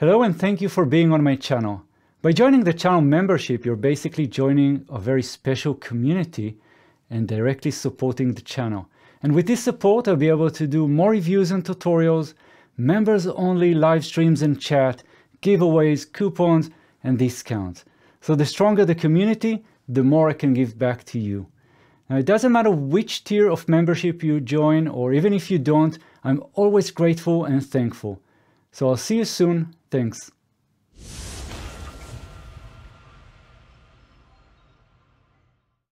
Hello and thank you for being on my channel. By joining the channel membership, you're basically joining a very special community and directly supporting the channel. And with this support, I'll be able to do more reviews and tutorials, members only live streams and chat, giveaways, coupons, and discounts. So the stronger the community, the more I can give back to you. Now, it doesn't matter which tier of membership you join, or even if you don't, I'm always grateful and thankful. So I'll see you soon. Thanks.